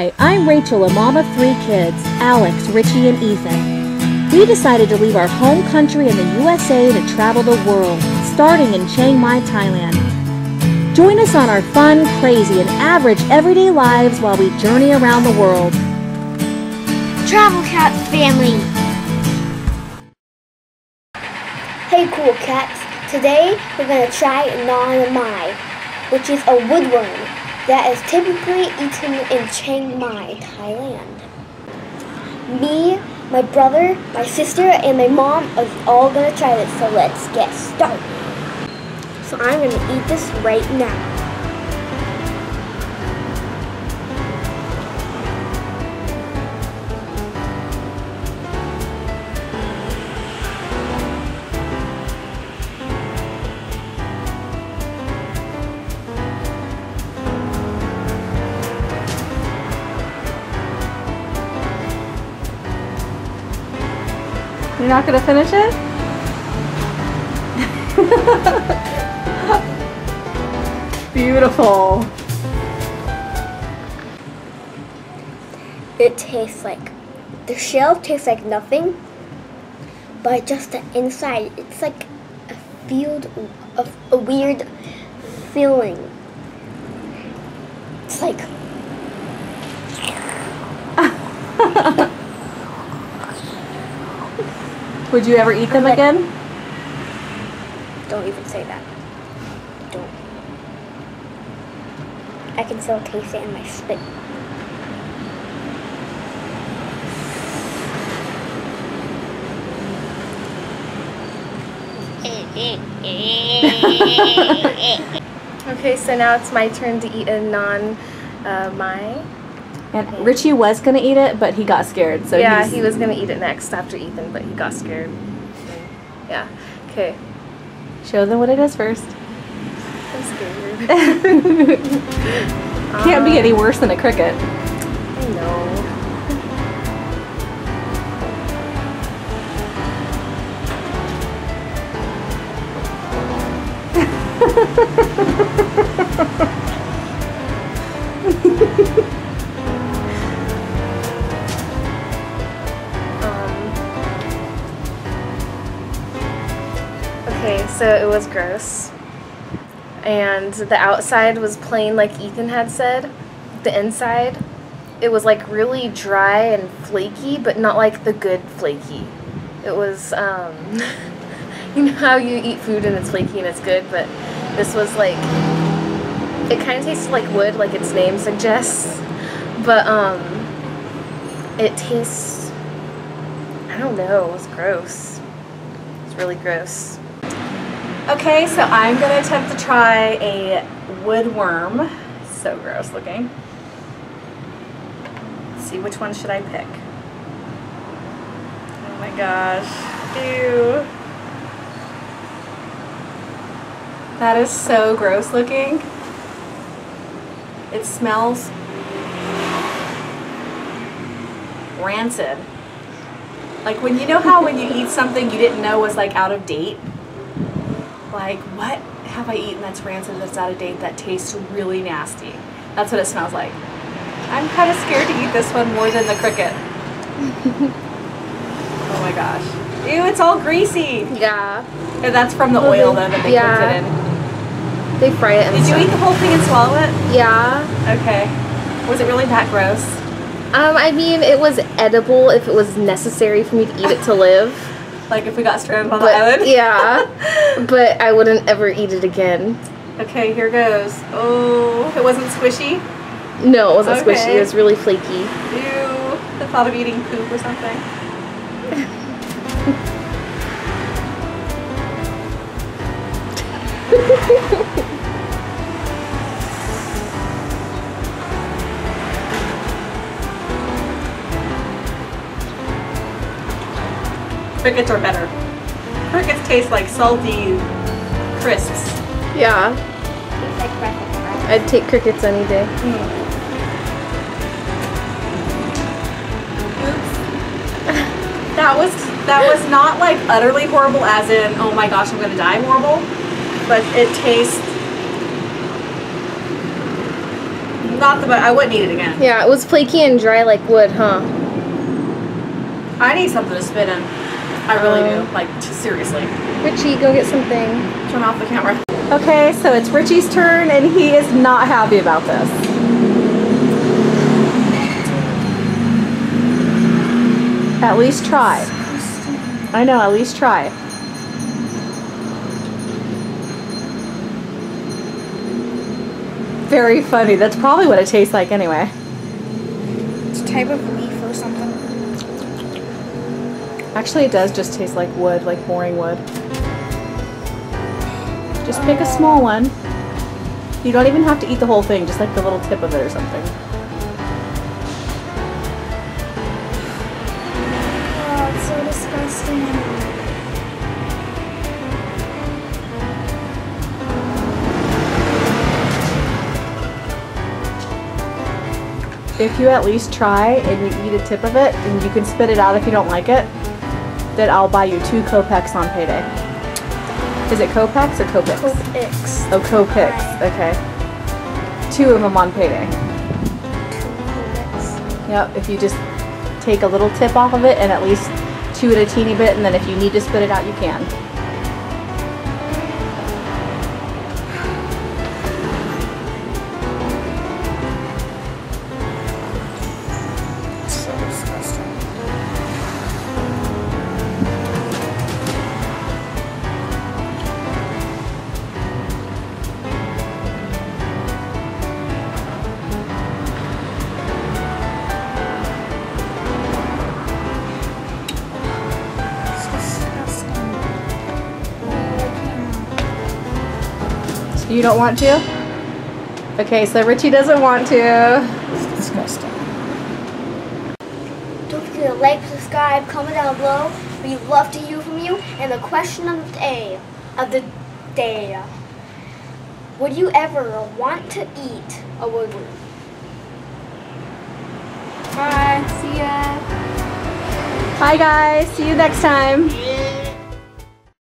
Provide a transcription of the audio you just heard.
Hi, I'm Rachael, a mom of three kids Alex, Richie, and Ethan. We decided to leave our home country in the USA to travel the world, starting in Chiang Mai, Thailand. Join us on our fun, crazy, and average everyday lives while we journey around the world. Travel Katz family! Hey cool cats! Today we're going to try Non Mai, which is a woodworm that is typically eaten in Chiang Mai, Thailand. Me, my brother, my sister, and my mom are all to try this, so let's get started. So I'm to eat this right now. You're not to finish it? Beautiful. It tastes like the shell tastes like nothing, but just the inside, it's like a field of a weird feeling. It's like Would you ever eat them like- again? don't even say that. Don't. I can still taste it in my spit. Okay, so now it's my turn to eat a non uh, my. And Richie was going to eat it, but he got scared. So yeah, he was gonna eat it next after Ethan, but he got scared. Yeah. Okay. show them what it is first. I'm scared. Can't be any worse than a cricket. I know. Um, so it was gross. And the outside was plain like Ethan had said. The inside, it was like really dry and flaky, but not like the good flaky. It was, um, you know how you eat food and it's flaky and it's good, but this was like, it kind of tasted like wood, like its name suggests, but um, it tastes, I don't know, it was gross. It's really gross. Okay, so I'm going to attempt to try a woodworm. So gross looking. Let's see, which one should I pick? Oh my gosh. Ew. That is so gross looking. It smells rancid. Like when you know how when you eat something you didn't know was like out of date? Like what have I eaten that's rancid that's out of date that tastes really nasty? That's what it smells like. I'm kind of scared to eat this one more than the cricket. oh my gosh. Ew, it's all greasy. Yeah, And that's from the oil though that they Yeah. cooked it in. they fry it. Did you inside. eat the whole thing and swallow it? Yeah. Okay. Was it really that gross? Um, I mean, it was edible if it was necessary for me to eat it to live. Like if we got stranded on the island? yeah, but I wouldn't ever eat it again. Okay, here goes. Oh, it wasn't squishy? No, it wasn't squishy. It was really flaky. Ew. The thought of eating poop or something. Crickets are better. Crickets taste like salty crisps. Yeah, Tastes like breakfast, right? I'd take crickets any day. Oops. That was that was not like utterly horrible as in oh my gosh I'm gonna die horrible, but it tastes not the best. I wouldn't eat it again. Yeah, it was flaky and dry like wood, huh? I need something to spit in. I really do. Like, t- seriously. Richie, go get something. Turn off the camera. Okay, so it's Richie's turn, and he is not happy about this. At least try. I know, at least try. Very funny. That's probably what it tastes like anyway. It's a type of leaf or something. Actually, it does just taste like wood, like boring wood. Just pick a small one. You don't even have to eat the whole thing, just like the little tip of it or something. Oh, it's so disgusting. If you at least try and you eat a tip of it, and you can spit it out if you don't like it, then I'll buy you two Kopecks on payday. Is it Kopecks or Copex? Cope Oh, Copex. Okay. Two of them on payday. Yep, if you just take a little tip off of it and at least chew it a teeny bit, and then if you need to spit it out, you can. You don't want to? Okay, so Richie doesn't want to. It's disgusting. Don't forget to like, subscribe, comment down below. We'd love to hear from you. And the question of the day, of the day, would you ever want to eat a woodworm? Bye. See ya. Bye guys, see you next time.